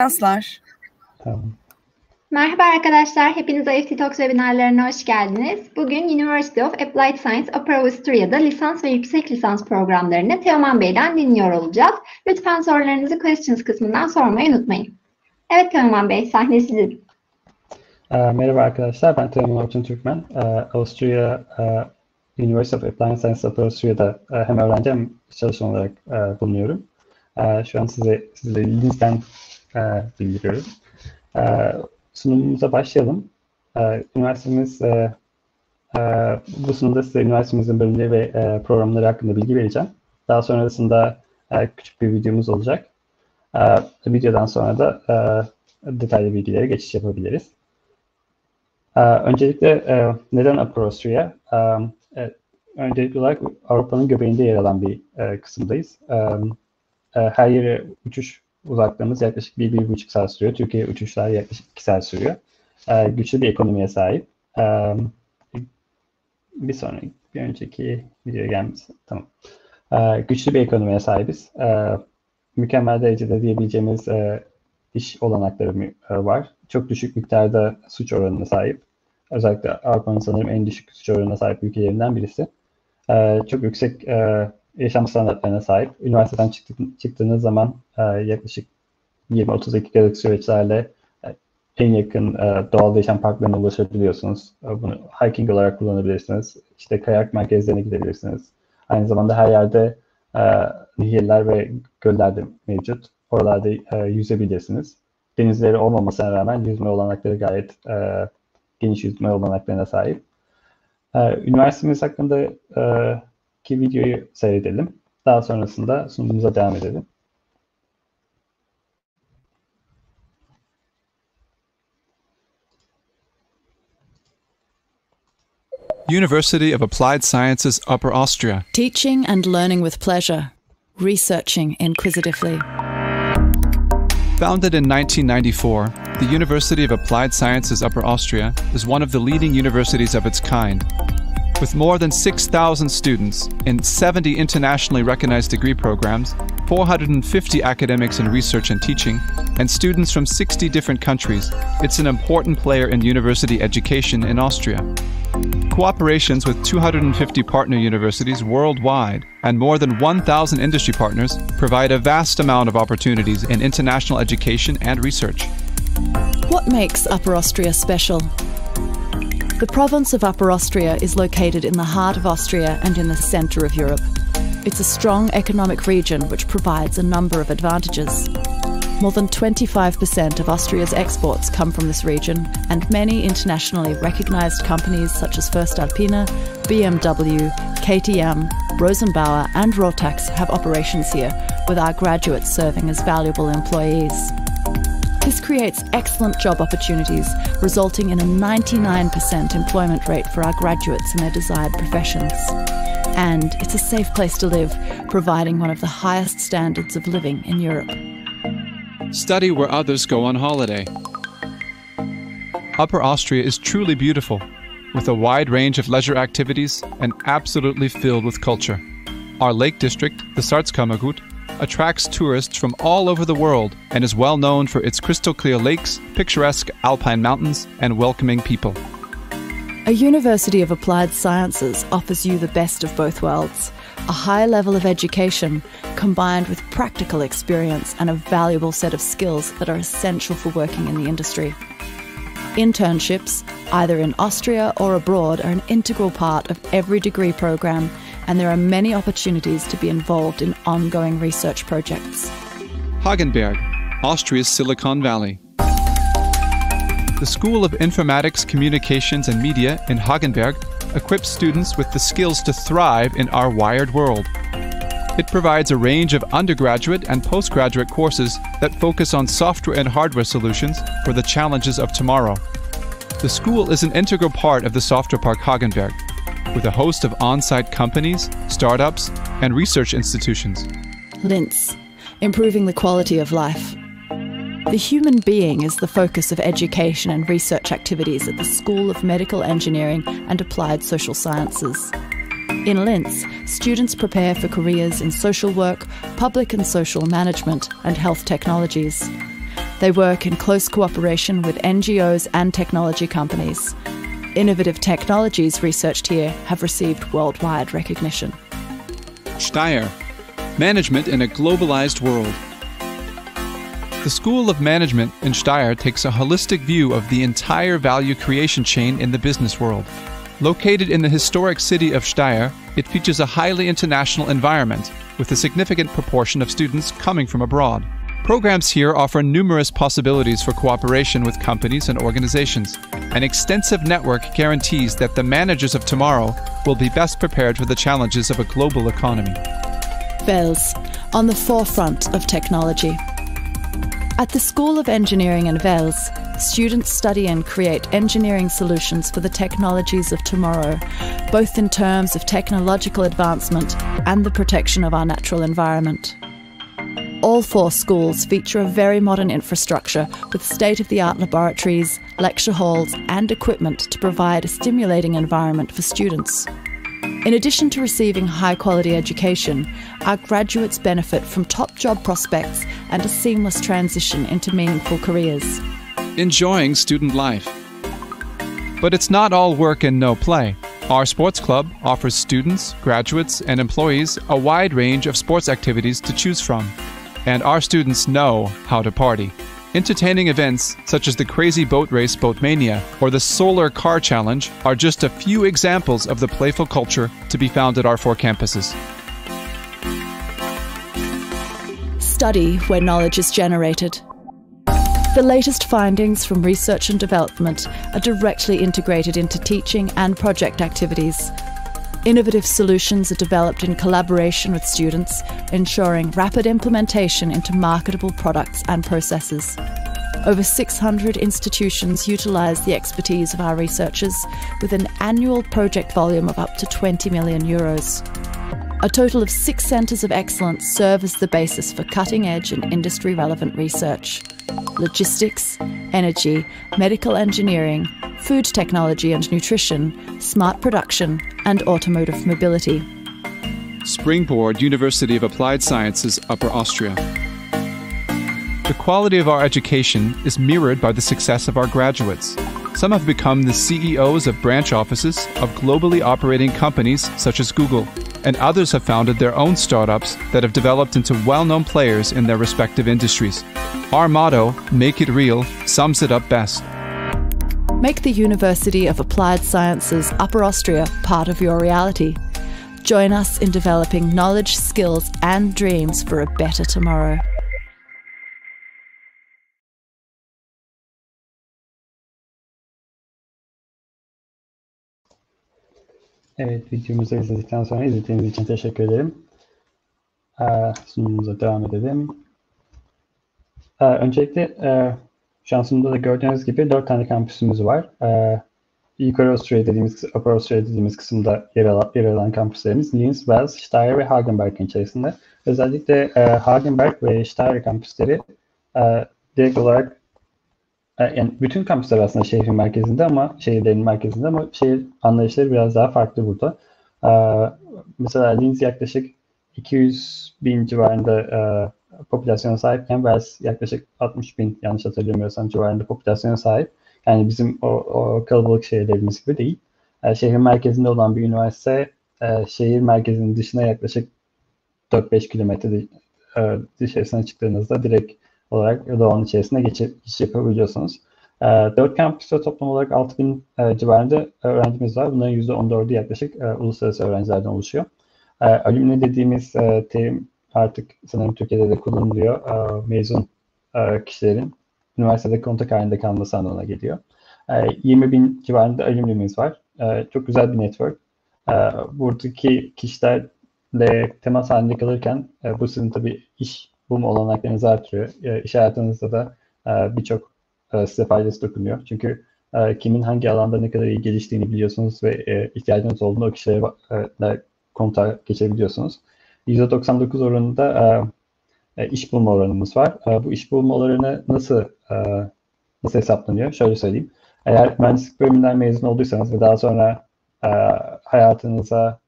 Seanslar. Tamam. Merhaba arkadaşlar, hepiniz IFT Talks webinarlarına hoş geldiniz. Bugün University of Applied Science Upper Austria'da lisans ve yüksek lisans programlarını Teoman Bey'den dinliyor olacağız. Lütfen sorularınızı questions kısmından sormayı unutmayın. Evet Teoman Bey, sahne sizin. Ee, merhaba arkadaşlar, ben Teoman Orçun Türkmen. Ee, Avusturya e, University of Applied Science Upper Austria'da e, hem öğrenci hem çalışan olarak e, bulunuyorum. Şu an size, size Linz'den e, bildiriyorum. E, sunumumuza başlayalım. E, üniversitemiz e, e, bu sunumda size üniversitemizin bölümleri ve e, programları hakkında bilgi vereceğim. Daha sonrasında e, küçük bir videomuz olacak. E, videodan sonra da e, detaylı bilgilere geçiş yapabiliriz. E, öncelikle e, neden Upper Austria? E, e, öncelikli olarak Avrupa'nın göbeğinde yer alan bir e, kısımdayız. E, e, her yere uçuş uzaklığımız yaklaşık 1-1,5 saat sürüyor. Türkiye uçuşlar yaklaşık 2 saat sürüyor. E, güçlü bir ekonomiye sahip. E, bir sonraki, bir önceki videoya gelmesi. Tamam. E, güçlü bir ekonomiye sahibiz. E, mükemmel derecede diyebileceğimiz e, iş olanakları e, var. Çok düşük miktarda suç oranına sahip. Özellikle Avrupa'nın sanırım en düşük suç oranına sahip ülkelerinden birisi. E, çok yüksek e, yaşam standartlarına sahip. Üniversiteden çıktık, çıktığınız zaman e, yaklaşık 20-30 dakikalık süreçlerle e, en yakın e, doğal yaşam parklarına ulaşabiliyorsunuz. E, bunu hiking olarak kullanabilirsiniz. İşte kayak merkezlerine gidebilirsiniz. Aynı zamanda her yerde e, nehirler ve göller de mevcut. Oralarda e, yüzebilirsiniz. Denizleri olmamasına rağmen yüzme olanakları gayet e, geniş yüzme olanaklarına sahip. E, üniversitemiz hakkında e, ki videoyu seyredelim. Daha sonrasında sunumumuza devam edelim. University of Applied Sciences Upper Austria. Teaching and learning with pleasure. Researching inquisitively. Founded in 1994, the University of Applied Sciences Upper Austria is one of the leading universities of its kind. With more than 6,000 students in 70 internationally recognized degree programs, 450 academics in research and teaching, and students from 60 different countries, it's an important player in university education in Austria. Cooperations with 250 partner universities worldwide and more than 1,000 industry partners provide a vast amount of opportunities in international education and research. What makes Upper Austria special? The province of Upper Austria is located in the heart of Austria and in the centre of Europe. It's a strong economic region which provides a number of advantages. More than 25% of Austria's exports come from this region, and many internationally recognised companies such as First Alpina, BMW, KTM, Rosenbauer, and Rotax have operations here, with our graduates serving as valuable employees. This creates excellent job opportunities, resulting in a 99% employment rate for our graduates in their desired professions. And it's a safe place to live, providing one of the highest standards of living in Europe. Study where others go on holiday. Upper Austria is truly beautiful, with a wide range of leisure activities and absolutely filled with culture. Our lake district, the Salzkammergut, attracts tourists from all over the world and is well known for its crystal clear lakes, picturesque alpine mountains, and welcoming people. A University of Applied Sciences offers you the best of both worlds a high level of education combined with practical experience and a valuable set of skills that are essential for working in the industry. Internships, either in Austria or abroad, are an integral part of every degree program, and there are many opportunities to be involved in ongoing research projects. Hagenberg, Austria's Silicon Valley. The School of Informatics, Communications, and Media in Hagenberg equips students with the skills to thrive in our wired world. It provides a range of undergraduate and postgraduate courses that focus on software and hardware solutions for the challenges of tomorrow. The school is an integral part of the Software Park Hagenberg, with a host of on site companies, startups, and research institutions. Linz, improving the quality of life. The human being is the focus of education and research activities at the School of Medical Engineering and Applied Social Sciences. In Linz, students prepare for careers in social work, public and social management, and health technologies. They work in close cooperation with NGOs and technology companies. Innovative technologies researched here have received worldwide recognition. Steyr Management in a Globalized World. The School of Management in Steyr takes a holistic view of the entire value creation chain in the business world. Located in the historic city of Steyr, it features a highly international environment with a significant proportion of students coming from abroad. Programs here offer numerous possibilities for cooperation with companies and organizations. An extensive network guarantees that the managers of tomorrow will be best prepared for the challenges of a global economy. WELS, on the forefront of technology. At the School of Engineering in WELS, students study and create engineering solutions for the technologies of tomorrow, both in terms of technological advancement and the protection of our natural environment. All four schools feature a very modern infrastructure with state of the art laboratories, lecture halls, and equipment to provide a stimulating environment for students. In addition to receiving high quality education, our graduates benefit from top job prospects and a seamless transition into meaningful careers. Enjoying student life. But it's not all work and no play. Our sports club offers students, graduates, and employees a wide range of sports activities to choose from. And our students know how to party. Entertaining events such as the Crazy Boat Race Boatmania or the Solar Car Challenge are just a few examples of the playful culture to be found at our four campuses. Study where knowledge is generated. The latest findings from research and development are directly integrated into teaching and project activities. Innovative solutions are developed in collaboration with students, ensuring rapid implementation into marketable products and processes. Over 600 institutions utilise the expertise of our researchers with an annual project volume of up to 20 million euros. A total of six centres of excellence serve as the basis for cutting edge and industry relevant research logistics, energy, medical engineering, food technology and nutrition, smart production, and automotive mobility. Springboard University of Applied Sciences, Upper Austria. The quality of our education is mirrored by the success of our graduates. Some have become the CEOs of branch offices of globally operating companies such as Google, and others have founded their own startups that have developed into well known players in their respective industries. Our motto, Make It Real, sums it up best. Make the University of Applied Sciences Upper Austria part of your reality. Join us in developing knowledge, skills, and dreams for a better tomorrow. Evet, videomuzu izledikten sonra izlediğiniz için teşekkür ederim. Ee, sunumumuza devam edelim. Ee, öncelikle e, şu an sunumda da gördüğünüz gibi dört tane kampüsümüz var. Ee, Yukarı Austria dediğimiz, Upper Austria dediğimiz kısımda yer alan, yer alan kampüslerimiz Linz, Wels, Steyr ve Hagenberg'in içerisinde. Özellikle e, Hagenberg ve Steyr kampüsleri e, direkt olarak yani bütün kampüsler aslında şehrin merkezinde ama şehirlerin merkezinde ama şehir anlayışları biraz daha farklı burada. E, mesela Linz yaklaşık 200 bin civarında e, popülasyona sahipken Wels yaklaşık 60 bin yanlış hatırlamıyorsam civarında popülasyona sahip. Yani bizim o, o kalabalık şehirlerimiz gibi değil. E, şehrin merkezinde olan bir üniversite e, şehir merkezinin dışına yaklaşık 4-5 kilometre e, dışarısına çıktığınızda direkt olarak doğanın içerisine geçiş yapabiliyorsunuz. E, 4 kampüste toplam olarak 6000 e, civarında öğrencimiz var. Bunların %14'ü yaklaşık e, uluslararası öğrencilerden oluşuyor. E, alümni dediğimiz e, terim artık sanırım Türkiye'de de kullanılıyor. E, mezun e, kişilerin üniversitede kontak halinde kalması anlamına geliyor. E, 20 bin civarında alümnimiz var. E, çok güzel bir network. E, buradaki kişilerle temas halinde kalırken e, bu sizin tabii iş bulma olanaklarınızı artırıyor. E, iş hayatınızda da e, birçok e, size faydası dokunuyor. Çünkü e, kimin hangi alanda ne kadar iyi geliştiğini biliyorsunuz ve e, ihtiyacınız olduğunda o kişilerle e, geçebiliyorsunuz. %99 oranında iş bulma oranımız var. Bu iş bulma oranı nasıl nasıl hesaplanıyor? Şöyle söyleyeyim. Eğer mühendislik bölümünden mezun olduysanız ve daha sonra e, hayatınıza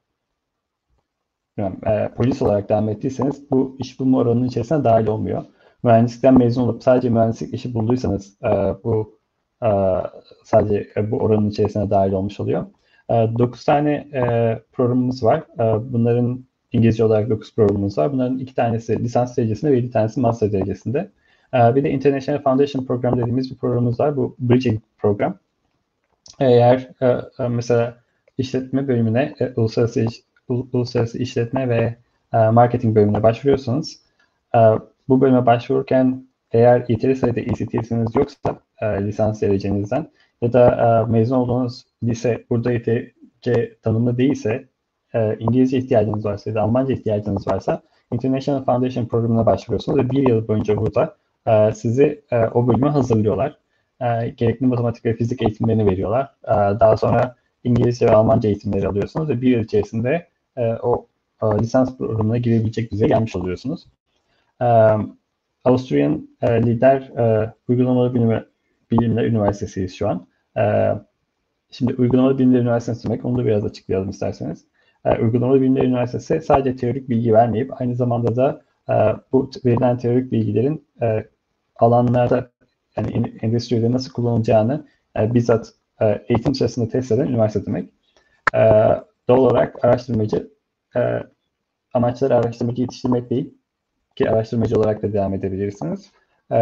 e, polis olarak devam ettiyseniz bu iş bulma oranının içerisine dahil olmuyor. mühendislikten mezun olup sadece mühendislik işi bulduysanız e, bu e, sadece e, bu oranın içerisine dahil olmuş oluyor. E, 9 tane e, programımız var. E, bunların İngilizce olarak 9 programımız var. Bunların iki tanesi lisans derecesinde ve 7 tanesi master derecesinde. E, bir de International Foundation Program dediğimiz bir programımız var. Bu Bridging program. Eğer e, e, mesela işletme bölümüne, e, uluslararası, iş, uluslararası işletme ve e, marketing bölümüne başvuruyorsanız e, bu bölüme başvururken eğer yeteri sayıda ECTS'iniz yoksa e, lisans derecenizden ya da e, mezun olduğunuz lise burada yeterince tanımlı değilse e, İngilizce ihtiyacınız varsa ya da Almanca ihtiyacınız varsa International Foundation programına başvuruyorsunuz ve bir yıl boyunca burada e, sizi e, o bölüme hazırlıyorlar. E, gerekli matematik ve fizik eğitimlerini veriyorlar. E, daha sonra İngilizce ve Almanca eğitimleri alıyorsunuz ve bir yıl içerisinde e, o e, lisans programına girebilecek düzeye gelmiş oluyorsunuz. E, Avusturyan e, lider e, uygulamalı bilim, bilimler üniversitesiyiz şu an. E, şimdi uygulamalı bilimler üniversitesi demek onu da biraz açıklayalım isterseniz. E, uygulamalı bilimler üniversitesi sadece teorik bilgi vermeyip aynı zamanda da e, bu verilen teorik bilgilerin e, alanlarda yani endüstride nasıl kullanılacağını e, bizzat e, eğitim sırasında test eden üniversite demek. E, doğal olarak araştırmacı e, amaçları araştırmacı yetiştirmek değil ki araştırmacı olarak da devam edebilirsiniz. E,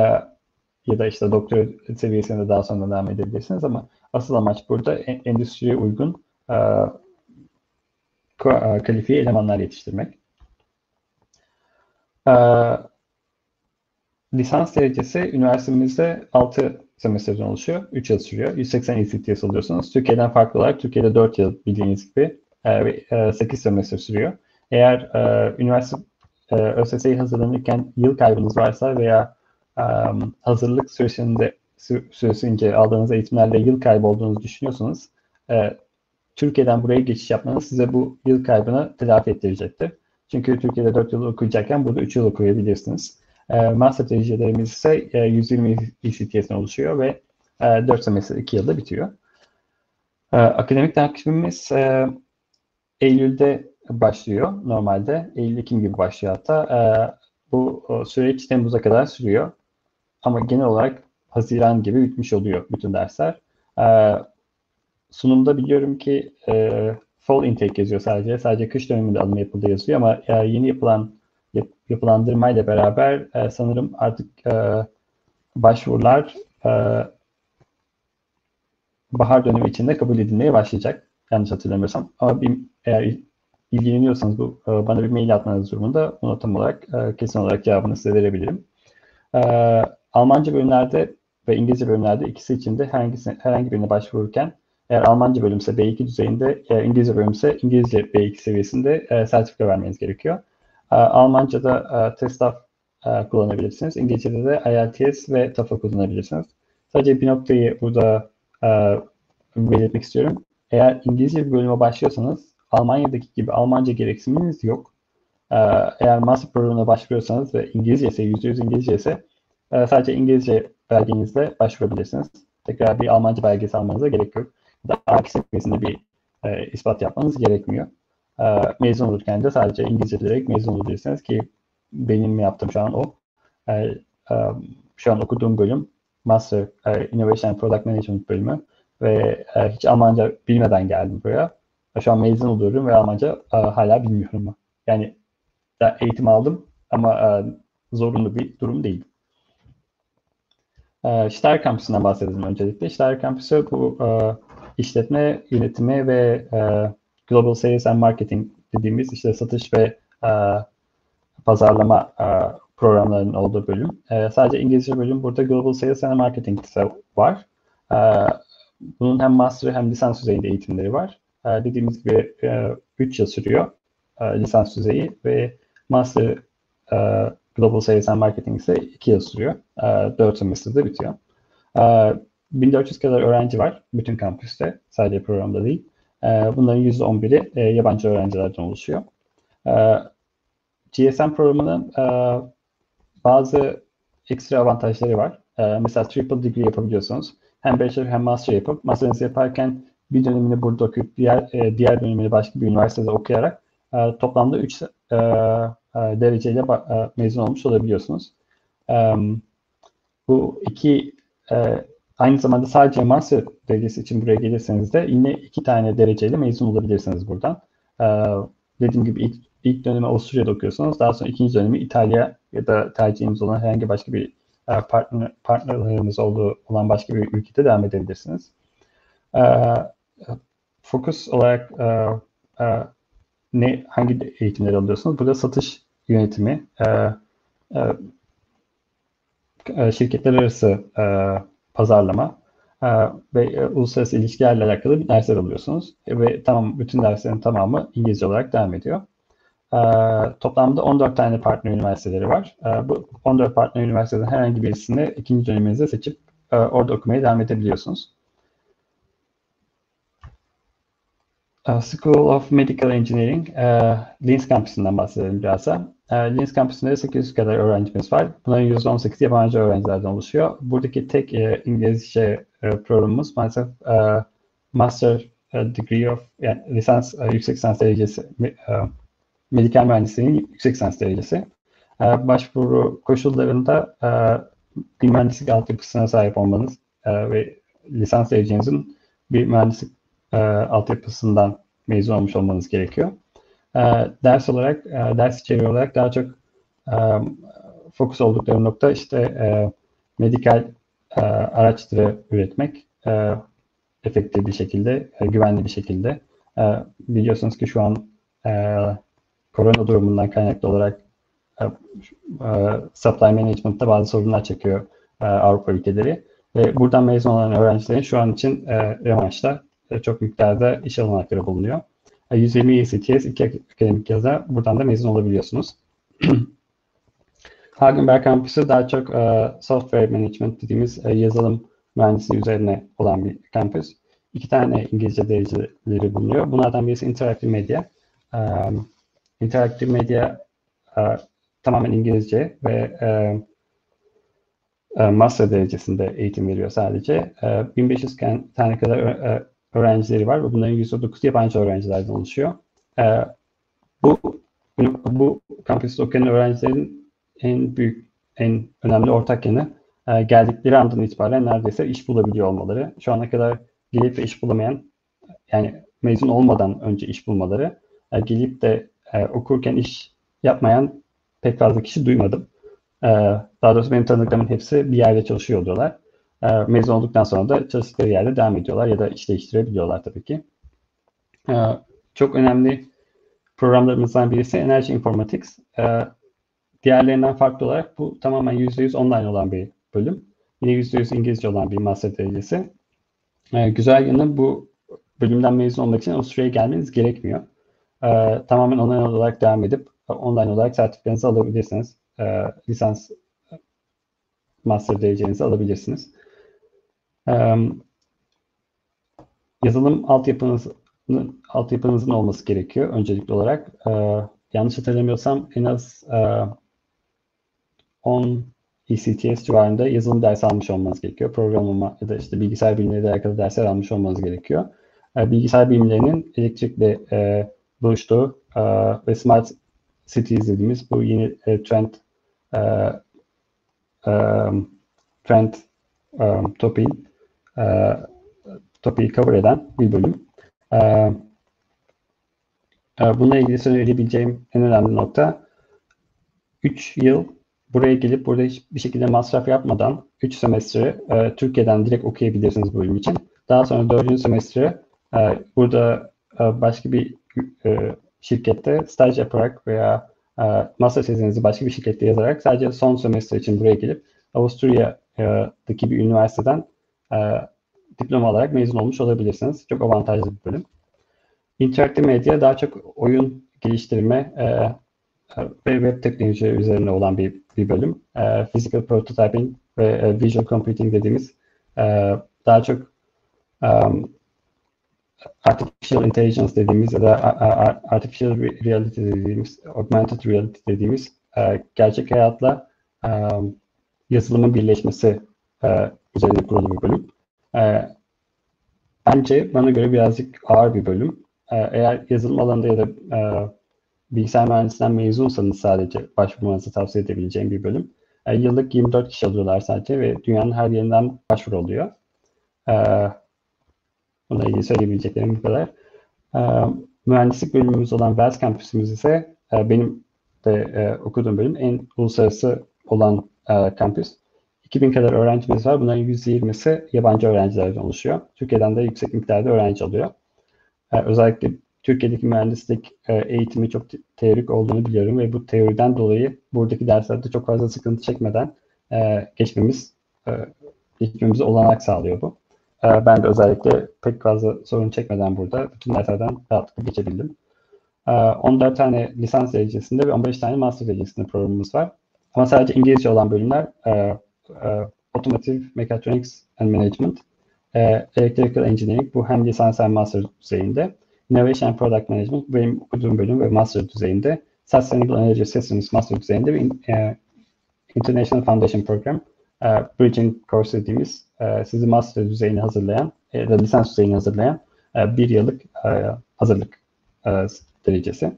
ya da işte doktor seviyesinde daha sonra devam edebilirsiniz ama asıl amaç burada endüstriye uygun e, kalifiye elemanlar yetiştirmek. E, lisans derecesi üniversitemizde 6 semesterden oluşuyor. 3 yıl sürüyor. 180 ECTS alıyorsunuz. Türkiye'den farklı olarak Türkiye'de 4 yıl bildiğiniz gibi e, 8 semester sürüyor. Eğer e, üniversite e, ÖSS'ye hazırlanırken yıl kaybınız varsa veya e, hazırlık süresinde süresince aldığınız eğitimlerle yıl kaybı olduğunuzu düşünüyorsanız e, Türkiye'den buraya geçiş yapmanız size bu yıl kaybını telafi ettirecektir. Çünkü Türkiye'de 4 yıl okuyacakken burada 3 yıl okuyabilirsiniz. E, master derecelerimiz ise e, 120 ECTS'den oluşuyor ve e, 4 semester 2 yılda bitiyor. E, akademik takvimimiz e, Eylül'de başlıyor normalde. Eylül-Ekim gibi başlıyor hatta. E, bu süreç Temmuz'a kadar sürüyor. Ama genel olarak Haziran gibi bitmiş oluyor bütün dersler. E, sunumda biliyorum ki e, fall intake yazıyor sadece. Sadece kış döneminde alım yapıldı yazıyor ama e, yeni yapılan yap, yapılandırmayla beraber e, sanırım artık e, başvurular e, bahar dönemi içinde kabul edilmeye başlayacak. Yanlış hatırlamıyorsam. Ama bir, eğer ilgileniyorsanız bu e, bana bir mail atmanız durumunda bunu tam olarak e, kesin olarak cevabını size verebilirim. E, Almanca bölümlerde ve İngilizce bölümlerde ikisi için de herhangi, herhangi birine başvururken eğer Almanca bölümse B2 düzeyinde, eğer İngilizce bölümse İngilizce B2 seviyesinde sertifika vermeniz gerekiyor. Almanca'da TESTAF kullanabilirsiniz. İngilizce'de de IELTS ve TOEFL kullanabilirsiniz. Sadece bir noktayı burada belirtmek istiyorum. Eğer İngilizce bir bölüme başlıyorsanız Almanya'daki gibi Almanca gereksiniminiz yok. Ee, eğer master programına başvuruyorsanız ve İngilizce ise %100 İngilizce ise e, sadece İngilizce belgenizle başvurabilirsiniz. Tekrar bir Almanca belgesi almanıza gerek yok. Ya da A2 seviyesinde bir e, ispat yapmanız gerekmiyor. E, mezun olurken de sadece İngilizce bilerek mezun olabilirsiniz ki benim yaptığım şu an o. E, e, şu an okuduğum bölüm Master e, Innovation and Product Management bölümü ve e, hiç Almanca bilmeden geldim buraya. Şu an mezun oluyorum ve Almanca e, hala bilmiyorum. Yani eğitim aldım ama e, zorunlu bir durum değil. E, Steyr Kampüsü'nden bahsedelim öncelikle. Steyr Kampüsü bu e, işletme, yönetimi ve e, Global Sales and Marketing dediğimiz işte satış ve e, pazarlama e, programlarının olduğu bölüm. E, sadece İngilizce bölüm burada Global Sales and Marketing var. E, bunun hem master hem lisans düzeyinde eğitimleri var. E, dediğimiz gibi 3 e, yıl sürüyor e, lisans düzeyi ve master Global Sales and Marketing ise 2 yıl sürüyor. 4 semestrede bitiyor. 1400 kadar öğrenci var bütün kampüste. Sadece programda değil. Bunların %11'i yabancı öğrencilerden oluşuyor. GSM programının bazı ekstra avantajları var. Mesela triple degree yapabiliyorsunuz. Hem bachelor hem master yapıp master'ınızı yaparken bir dönemini burada okuyup diğer e, diğer dönemini başka bir üniversitede okuyarak e, toplamda 3 e, e, dereceyle e, mezun olmuş olabiliyorsunuz. bu iki aynı zamanda sadece master derecesi için buraya gelirseniz de yine iki tane dereceyle mezun olabilirsiniz buradan. Dediğim gibi ilk, ilk dönemi Avusturya'da okuyorsunuz. Daha sonra ikinci dönemi İtalya ya da tercihiniz olan herhangi başka bir partner, partnerleriniz olduğu olan başka bir ülkede devam edebilirsiniz. Fokus olarak ne hangi eğitimler alıyorsunuz? Burada satış yönetimi, şirketler arası pazarlama ve uluslararası ilişkilerle alakalı dersler alıyorsunuz. Ve tamam bütün derslerin tamamı İngilizce olarak devam ediyor. Toplamda 14 tane partner üniversiteleri var. Bu 14 partner üniversiteden herhangi birisini ikinci döneminizde seçip orada okumaya devam edebiliyorsunuz. School of Medical Engineering, Linz kampüsünden bahsedelim biraz da. Linz kampüsünde 800 kadar öğrencimiz var. Bunların %18 yabancı öğrencilerden oluşuyor. Buradaki tek İngilizce programımız maalesef Master Degree of, yani lisans, yüksek lisans derecesi, medikal mühendisliğinin yüksek lisans derecesi. Başvuru koşullarında bir mühendislik altyapısına sahip olmanız ve lisans derecenizin bir mühendislik altyapısından mezun olmuş olmanız gerekiyor. Ders olarak, ders içeriği olarak daha çok fokus oldukları nokta işte medikal araçları üretmek efektif bir şekilde, güvenli bir şekilde. Biliyorsunuz ki şu an korona durumundan kaynaklı olarak e, e, supply management'ta bazı sorunlar çekiyor e, Avrupa ülkeleri. Ve buradan mezun olan öğrencilerin şu an için e, revanşta e, çok miktarda iş olanakları bulunuyor. E, 120 ECTS, iki akademik yazda buradan da mezun olabiliyorsunuz. Hagenberg kampüsü daha çok e, software management dediğimiz e, yazılım mühendisliği üzerine olan bir kampüs. İki tane İngilizce dereceleri bulunuyor. Bunlardan birisi Interactive Media. Um, interaktif medya e, tamamen İngilizce ve e, e, master derecesinde eğitim veriyor sadece. E, 1500 tane kadar e, öğrencileri var ve bunların %9 yabancı öğrencilerden oluşuyor. E, bu bu kampüste okuyan öğrencilerin en büyük, en önemli ortak yanı e, geldikleri andan itibaren neredeyse iş bulabiliyor olmaları. Şu ana kadar gelip de iş bulamayan, yani mezun olmadan önce iş bulmaları, e, gelip de e, okurken iş yapmayan pek fazla kişi duymadım. E, daha doğrusu benim tanıdıklarımın hepsi bir yerde çalışıyor oluyorlar. E, mezun olduktan sonra da çalıştıkları yerde devam ediyorlar ya da iş değiştirebiliyorlar tabii ki. E, çok önemli programlarımızdan birisi Energy Informatics. E, diğerlerinden farklı olarak bu tamamen %100 online olan bir bölüm. Yine %100 İngilizce olan bir master derecesi. E, güzel yanı bu bölümden mezun olmak için Avusturya'ya gelmeniz gerekmiyor e, tamamen online olarak devam edip online olarak sertifikanızı alabilirsiniz. E, lisans master derecenizi alabilirsiniz. E, yazılım altyapınızın altyapınızın olması gerekiyor öncelikli olarak. E, yanlış hatırlamıyorsam en az e, 10 ECTS civarında yazılım dersi almış olmanız gerekiyor. Programlama ya da işte bilgisayar bilimleriyle alakalı dersler almış olmanız gerekiyor. Bilgisayar bilimlerinin elektrikle e, buluştuğu e, ve Smart Cities dediğimiz bu yeni e, trend e, e, trend e, topiğin e, topiği cover eden bir bölüm. E, e, bununla ilgili söyleyebileceğim en önemli nokta 3 yıl buraya gelip burada hiçbir şekilde masraf yapmadan 3 semestre e, Türkiye'den direkt okuyabilirsiniz bu bölüm için. Daha sonra 4. semestre e, burada e, başka bir e, şirkette staj yaparak veya e, master tezinizi başka bir şirkette yazarak sadece son semester için buraya gelip Avusturya'daki bir üniversiteden e, diploma alarak mezun olmuş olabilirsiniz. Çok avantajlı bir bölüm. Interaktif medya daha çok oyun geliştirme e, ve web teknolojileri üzerine olan bir, bir bölüm. E, physical prototyping ve e, visual computing dediğimiz e, daha çok um, artificial intelligence dediğimiz ya da artificial reality dediğimiz, augmented reality dediğimiz e, gerçek hayatla e, yazılımın birleşmesi e, üzerine kurulu bir bölüm. Bence bana göre birazcık ağır bir bölüm. Eğer yazılım alanında ya da bilgisayar mühendisinden mezunsanız sadece başvurmanızı tavsiye edebileceğim bir bölüm. Yıllık 24 kişi alıyorlar sadece ve dünyanın her yerinden başvuru oluyor. Bununla ilgili söyleyebileceklerim bu kadar. E, mühendislik bölümümüz olan Wells kampüsümüz ise e, benim de e, okuduğum bölüm en uluslararası olan e, kampüs. 2000 kadar öğrencimiz var. Bunların %20'si yabancı öğrencilerden oluşuyor. Türkiye'den de yüksek miktarda öğrenci alıyor. Özellikle Türkiye'deki mühendislik eğitimi çok teorik olduğunu biliyorum ve bu teoriden dolayı buradaki derslerde çok fazla sıkıntı çekmeden geçmemiz geçmemize olanak sağlıyor bu. E, ben de özellikle pek fazla sorun çekmeden burada bütün derslerden rahatlıkla geçebildim. E, 14 tane lisans derecesinde ve 15 tane master derecesinde programımız var. Ama sadece İngilizce olan bölümler e, e, Automotive Mechatronics and Management, e, Electrical Engineering bu hem lisans hem master düzeyinde. Innovation and Product Management benim okuduğum bölüm ve master düzeyinde. Sustainable Energy Systems master düzeyinde ve International Foundation Program e, Bridging Course dediğimiz e, sizi master düzeyine hazırlayan ya da lisans düzeyine hazırlayan e, bir yıllık e, hazırlık e, derecesi.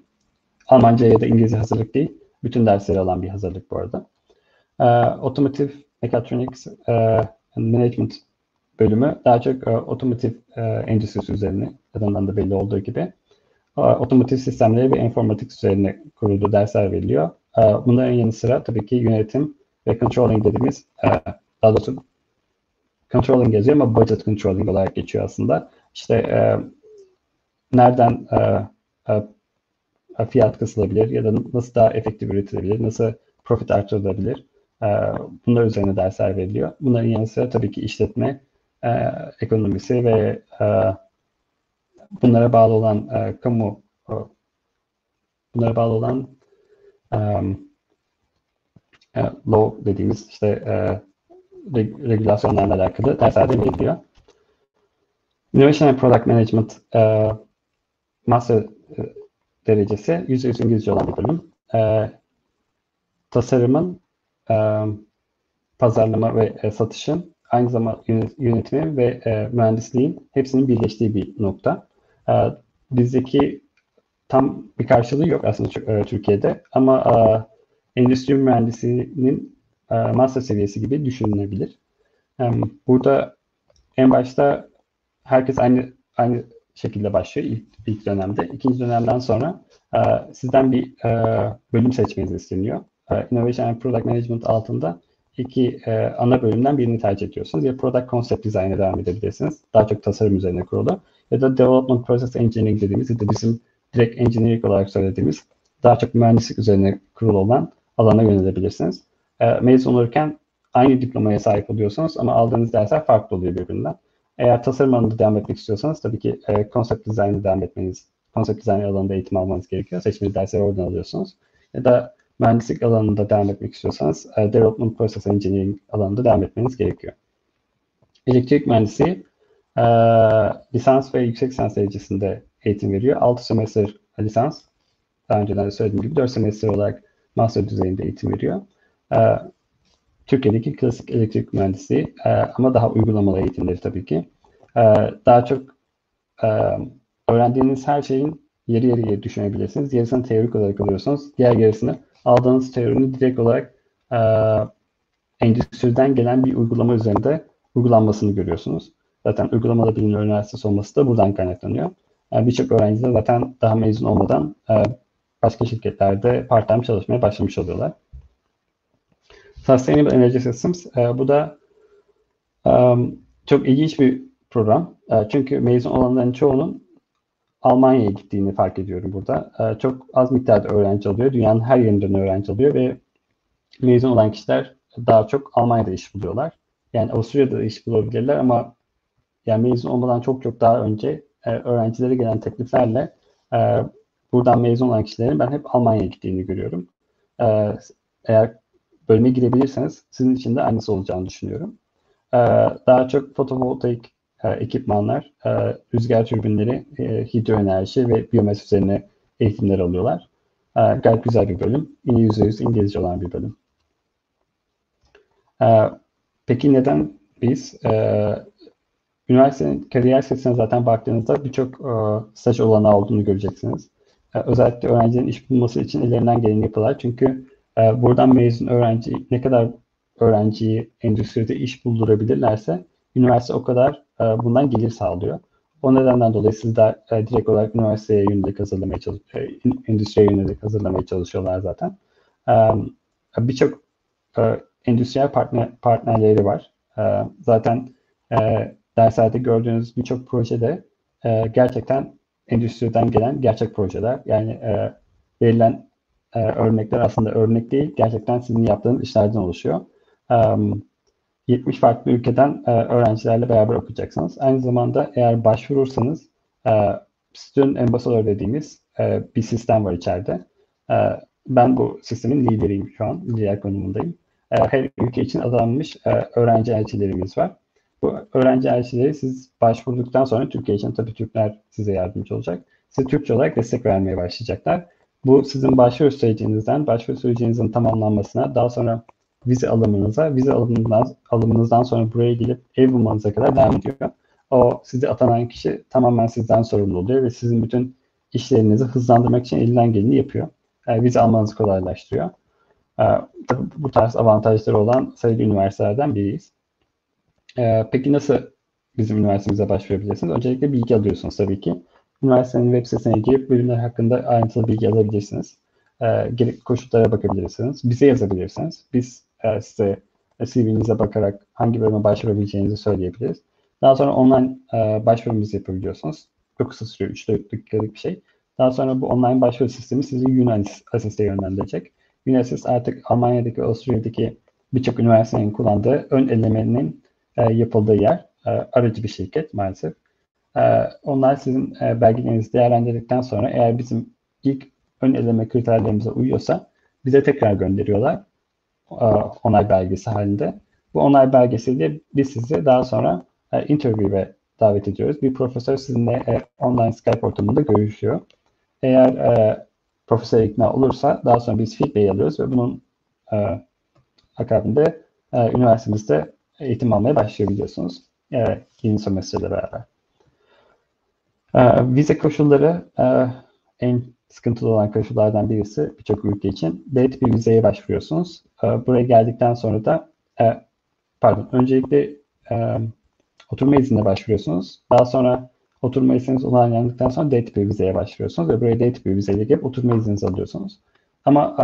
Almanca ya da İngilizce hazırlık değil, bütün dersleri alan bir hazırlık bu arada. E, Automotive Mechatronics e, Management bölümü daha çok e, otomotiv e, endüstrisi üzerine adından da belli olduğu gibi e, otomotiv sistemleri ve informatik üzerine kurulduğu dersler veriliyor. E, bunların yanı sıra tabii ki yönetim ve controlling dediğimiz e, daha doğrusu controlling yazıyor ama budget controlling olarak geçiyor aslında. İşte e, nereden e, fiyat kısılabilir ya da nasıl daha efektif üretilebilir, nasıl profit artırılabilir. Bunlar üzerine dersler veriliyor. Bunların yanı sıra tabii ki işletme ekonomisi ve bunlara bağlı olan kamu bunlara bağlı olan e, law dediğimiz işte e, reg regülasyonlarla alakalı dersler de veriliyor. Innovation and Product Management e, master e, derecesi %100 İngilizce olan bir bölüm. E, tasarımın e, pazarlama ve e, satışın aynı zamanda yönetimi ve e, mühendisliğin hepsinin birleştiği bir nokta. E, bizdeki tam bir karşılığı yok aslında e, Türkiye'de ama e, endüstri mühendisliğinin e, master seviyesi gibi düşünülebilir. Burada en başta herkes aynı aynı şekilde başlıyor ilk, ilk dönemde. İkinci dönemden sonra e, sizden bir e, bölüm seçmeniz isteniyor. E, Innovation and Product Management altında iki ana bölümden birini tercih ediyorsunuz. Ya Product Concept Design'e devam edebilirsiniz. Daha çok tasarım üzerine kurulu. Ya da Development Process Engineering dediğimiz ya da bizim direkt engineering olarak söylediğimiz daha çok mühendislik üzerine kurulu olan alana yönelebilirsiniz. E, mezun olurken aynı diplomaya sahip oluyorsunuz ama aldığınız dersler farklı oluyor birbirinden. Eğer tasarım alanında devam etmek istiyorsanız tabii ki e, Concept Design'e devam etmeniz, Concept Design alanında eğitim almanız gerekiyor. Seçmeli dersleri oradan alıyorsunuz. Ya da mühendislik alanında devam etmek istiyorsanız e, Development Process Engineering alanında devam etmeniz gerekiyor. Elektrik mühendisi e, lisans ve yüksek lisans derecesinde eğitim veriyor. 6 semester lisans, daha önceden de söylediğim gibi 4 semester olarak master düzeyinde eğitim veriyor. E, Türkiye'deki klasik elektrik mühendisliği e, ama daha uygulamalı eğitimleri tabii ki. E, daha çok e, öğrendiğiniz her şeyin yeri yeri düşünebilirsiniz. Yarısını teorik olarak alıyorsunuz. Diğer yarısını aldığınız teorinin direkt olarak e, endüstriden gelen bir uygulama üzerinde uygulanmasını görüyorsunuz. Zaten uygulamada bilimler üniversitesi olması da buradan kaynaklanıyor. Yani Birçok öğrenci de zaten daha mezun olmadan e, başka şirketlerde part-time çalışmaya başlamış oluyorlar. Sustainable Energy Systems, e, bu da um, çok ilginç bir program. E, çünkü mezun olanların çoğunun Almanya'ya gittiğini fark ediyorum burada. E, çok az miktarda öğrenci alıyor. Dünyanın her yerinden öğrenci alıyor ve mezun olan kişiler daha çok Almanya'da iş buluyorlar. Yani Avusturya'da iş bulabilirler ama yani mezun olmadan çok çok daha önce e, öğrencilere gelen tekliflerle e, buradan mezun olan kişilerin ben hep Almanya'ya gittiğini görüyorum. E, eğer bölüme girebilirseniz sizin için de aynısı olacağını düşünüyorum. E, daha çok fotovoltaik e, ekipmanlar, e, rüzgar türbinleri, e, hidroenerji ve biyomes üzerine eğitimler alıyorlar. E, gayet güzel bir bölüm. Yine %100 İngilizce olan bir bölüm. E, peki neden biz? E, üniversitenin kariyer sitesine zaten baktığınızda birçok e, staj olanağı olduğunu göreceksiniz. E, özellikle öğrencilerin iş bulması için ellerinden geleni yapıyorlar. Çünkü e, buradan mezun öğrenci ne kadar öğrenciyi endüstride iş buldurabilirlerse üniversite o kadar e, bundan gelir sağlıyor. O nedenden dolayı siz direkt olarak üniversiteye yönelik hazırlamaya çalış e, endüstriye yönelik hazırlamaya çalışıyorlar zaten. Birçok endüstriyel partner, partnerleri var. Zaten derslerde gördüğünüz birçok projede gerçekten endüstriden gelen gerçek projeler. Yani e, verilen e, örnekler aslında örnek değil, gerçekten sizin yaptığınız işlerden oluşuyor. E, 70 farklı ülkeden e, öğrencilerle beraber okuyacaksınız. Aynı zamanda eğer başvurursanız e, Student Ambassador dediğimiz e, bir sistem var içeride. E, ben bu sistemin lideriyim şu an, lider konumundayım. E, her ülke için adanmış e, öğrenci elçilerimiz var. Bu öğrenci elçileri siz başvurduktan sonra Türkiye için tabii Türkler size yardımcı olacak. Size Türkçe olarak destek vermeye başlayacaklar. Bu sizin başvuru sürecinizden, başvuru sürecinizin tamamlanmasına, daha sonra vize alımınıza, vize alımından, alımınızdan sonra buraya gelip ev bulmanıza kadar devam ediyor. O sizi atanan kişi tamamen sizden sorumlu oluyor ve sizin bütün işlerinizi hızlandırmak için elinden geleni yapıyor. E, vize almanızı kolaylaştırıyor. E, bu tarz avantajları olan sayılı üniversitelerden biriyiz. E, peki nasıl bizim üniversitemize başvurabilirsiniz? Öncelikle bilgi alıyorsunuz tabii ki. Üniversitenin web sitesine girip bölümler hakkında ayrıntılı bilgi alabilirsiniz. E, gerekli koşullara bakabilirsiniz. Bize yazabilirsiniz. Biz e, size CV'nize bakarak hangi bölüme başvurabileceğinizi söyleyebiliriz. Daha sonra online e, başvurumuzu yapabiliyorsunuz. Çok kısa sürüyor. 3-4 dakikalık bir şey. Daha sonra bu online başvuru sistemi sizi Yunan Asis'e yönlendirecek. Yunasis artık Almanya'daki, Avusturya'daki birçok üniversitenin kullandığı ön elemenin e, yapıldığı yer. E, aracı bir şirket maalesef. E, onlar sizin e, belgelerinizi değerlendirdikten sonra eğer bizim ilk ön eleme kriterlerimize uyuyorsa bize tekrar gönderiyorlar. E, onay belgesi halinde. Bu onay belgesiyle biz sizi daha sonra e, interview'e davet ediyoruz. Bir profesör sizinle e, online Skype ortamında görüşüyor. Eğer e, profesör ikna olursa daha sonra biz feedback alıyoruz ve bunun e, akabinde e, üniversitemizde eğitim almaya başlayabiliyorsunuz. E, yeni sömestrle beraber. E, vize koşulları e, en sıkıntılı olan koşullardan birisi birçok ülke için. B tipi vizeye başvuruyorsunuz. E, buraya geldikten sonra da e, pardon öncelikle e, oturma iznine başvuruyorsunuz. Daha sonra oturma izniniz onaylandıktan sonra D tipi vizeye başvuruyorsunuz ve buraya D tipi vizeyle gelip oturma izninizi alıyorsunuz. Ama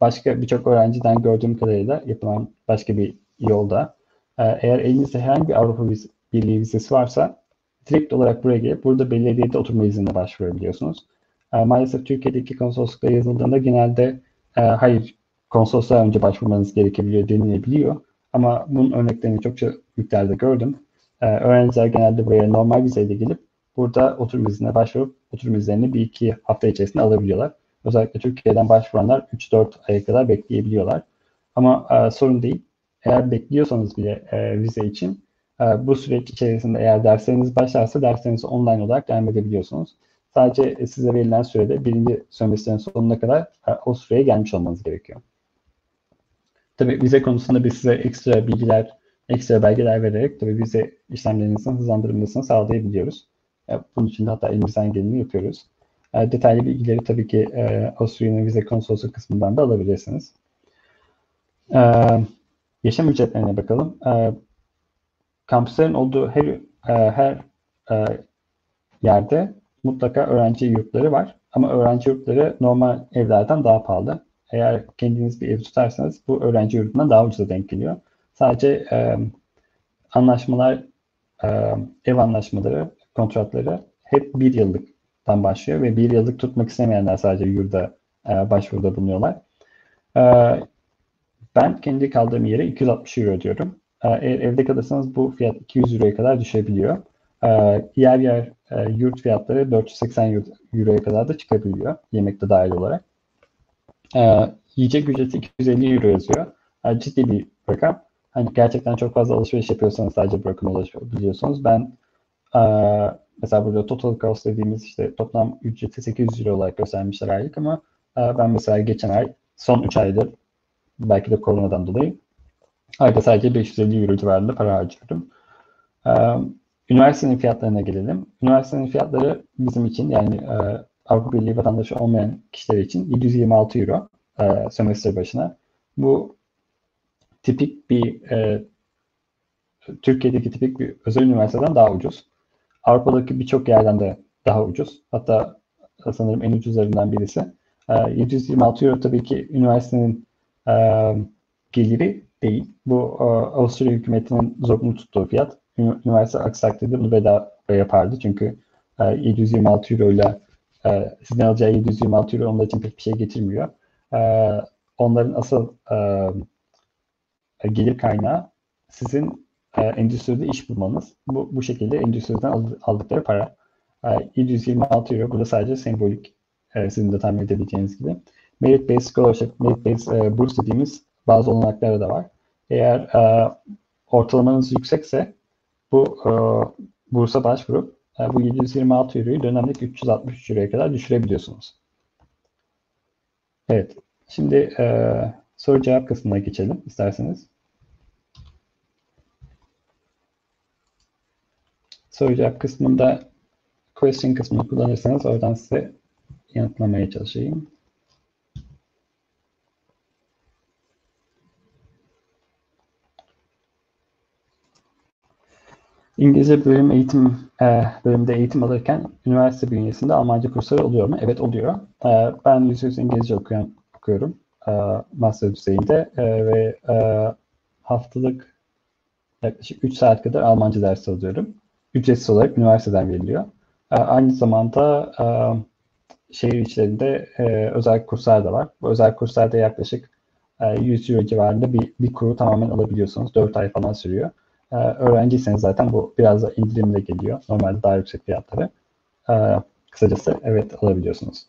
başka birçok öğrenciden gördüğüm kadarıyla yapılan başka bir yolda eğer elinizde herhangi bir Avrupa Birliği vizesi varsa direkt olarak buraya gelip burada belediyede oturma iznine başvurabiliyorsunuz. E, maalesef Türkiye'deki konsolosluklara yazıldığında genelde e, hayır konsolosluğa önce başvurmanız gerekebiliyor denilebiliyor. Ama bunun örneklerini çokça miktarda gördüm. Ee, öğrenciler genelde buraya normal vizeyle gelip burada oturum iznine başvurup oturum izinlerini bir iki hafta içerisinde alabiliyorlar. Özellikle Türkiye'den başvuranlar 3-4 aya kadar bekleyebiliyorlar. Ama e, sorun değil. Eğer bekliyorsanız bile e, vize için e, bu süreç içerisinde eğer dersleriniz başlarsa derslerinizi online olarak devam edebiliyorsunuz. Sadece size verilen sürede birinci sömestrin sonuna kadar e, o süreye gelmiş olmanız gerekiyor. Tabii vize konusunda biz size ekstra bilgiler, ekstra belgeler vererek tabii vize işlemlerinizin hızlandırılmasını sağlayabiliyoruz. Bunun için de hatta elimizden geleni yapıyoruz. Detaylı bilgileri tabii ki Avusturya'nın vize konsolosu kısmından da alabilirsiniz. Yaşam ücretlerine bakalım. Kampüslerin olduğu her her yerde mutlaka öğrenci yurtları var. Ama öğrenci yurtları normal evlerden daha pahalı. Eğer kendiniz bir ev tutarsanız bu öğrenci yurduna daha ucuza denk geliyor. Sadece e, anlaşmalar, e, ev anlaşmaları, kontratları hep bir yıllıktan başlıyor ve bir yıllık tutmak istemeyenler sadece yurda e, başvuruda bulunuyorlar. E, ben kendi kaldığım yere 260 euro ödüyorum. E, eğer evde kalırsanız bu fiyat 200 euroya kadar düşebiliyor. E, yer yer e, yurt fiyatları 480 euroya kadar da çıkabiliyor. Yemekte dahil olarak. E, yiyecek ücreti 250 euro yazıyor. Yani ciddi bir rakam. Hani gerçekten çok fazla alışveriş yapıyorsanız sadece bu rakama. Ben e, mesela burada total cost dediğimiz işte toplam ücreti 800 euro olarak göstermişler aylık ama e, ben mesela geçen ay son 3 aydır belki de koronadan dolayı ayda sadece 550 euro civarında para harcıyorum. E, üniversitenin fiyatlarına gelelim. Üniversitenin fiyatları bizim için yani e, Avrupa Birliği vatandaşı olmayan kişiler için 726 euro. e, başına. Bu tipik bir e, Türkiye'deki tipik bir özel üniversiteden daha ucuz. Avrupa'daki birçok yerden de daha ucuz. Hatta sanırım en ucuzlarından birisi. E, 726 euro tabii ki üniversitenin e, geliri değil. Bu e, Avusturya hükümetinin zorunlu tuttuğu fiyat. Üniversite aksi takdirde bunu bedava yapardı. Çünkü e, 726 euro ile e, sizin alacağı 726 euro onlar için pek bir şey getirmiyor. E, onların asıl e, gelir kaynağı sizin e, endüstride iş bulmanız. Bu, bu şekilde endüstriden aldıkları para. E, 726 euro burada sadece sembolik e, sizin de tahmin edebileceğiniz gibi. Merit Based Scholarship, Merit Based e, burs dediğimiz bazı olanakları da var. Eğer e, ortalamanız yüksekse bu e, bursa başvurup e, bu 726 euroyu dönemlik 363 euroya kadar düşürebiliyorsunuz. Evet. Şimdi e, soru cevap kısmına geçelim isterseniz. Soru cevap kısmında question kısmını kullanırsanız oradan size yanıtlamaya çalışayım. İngilizce bölüm eğitim e, bölümde eğitim alırken üniversite bünyesinde Almanca kursları oluyor mu? Evet oluyor. E, ben yüzde İngilizce okuyan, okuyorum e, master düzeyinde e, ve e, haftalık yaklaşık 3 saat kadar Almanca dersi alıyorum. Ücretsiz olarak üniversiteden veriliyor. E, aynı zamanda e, şehir içlerinde e, özel kurslar da var. Bu özel kurslarda yaklaşık e, 100 euro civarında bir, bir kuru tamamen alabiliyorsunuz. 4 ay falan sürüyor. E, öğrenciyseniz zaten bu biraz da indirimle geliyor. Normalde daha yüksek fiyatları. E, kısacası evet alabiliyorsunuz.